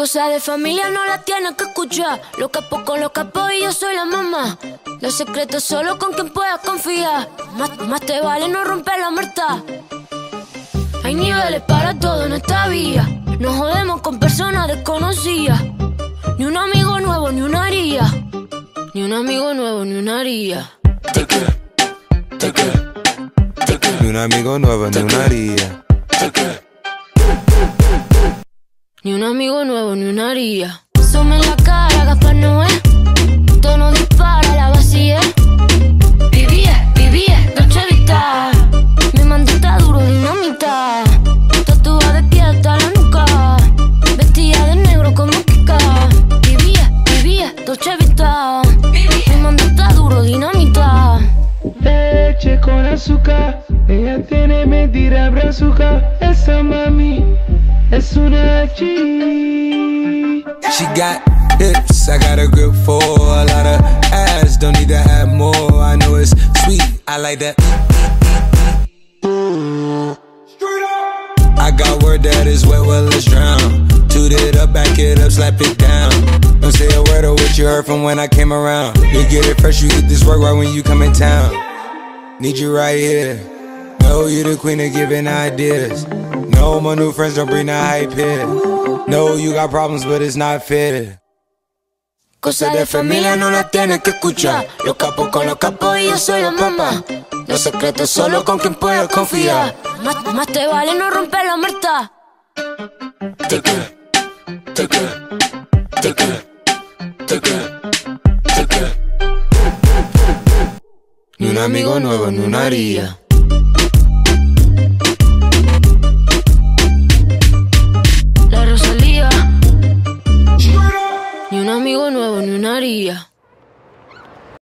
Cosas de familia no las tienes que escuchar. Los capos con los capos y yo soy la mamá. Los secretos solo con quien puedas confiar. Más, más te vale no romper la muerta. Hay niveles para todo en esta vía. No jodemos con personas desconocidas. Ni un amigo nuevo, ni una haría. Ni un amigo nuevo, ni una haría. Ni un amigo nuevo, ni una haría. Ni un amigo nuevo, ni una haría. Sume en la cara, Gaspar Noé. Tono dispara, la vacía. Vivía, vivía, Dolce Vita. Mi mandita duro, dinamita. Tatuada de pie hasta la nuca. Vestida de negro como Kika. Vivía, vivía, Dolce Vita. Mi mandita duro, dinamita. Leche con azúcar, ella tiene mentira brazuca. Esa G. She got hips, I got a grip for a lot of ass. Don't need to have more. I know it's sweet, I like that. Straight up I got word that is wet, well, let's drown. Toot it up, back it up, slap it down. Don't say a word of what you heard from when I came around. You get it fresh, you get this work right when you come in town. Need you right here. Know you the queen of giving ideas. No, my new friends don't bring the hype here. No, you got problems, but it's not fair. Cosas de familia no las tienes que escuchar. Los capos con los capos y yo soy la mamá. Los secretos solo con quien puedas confiar. Más, más te vale no romper la muerta. Ni un amigo nuevo, ni una haría. Ni un amigo nuevo, ni una haría.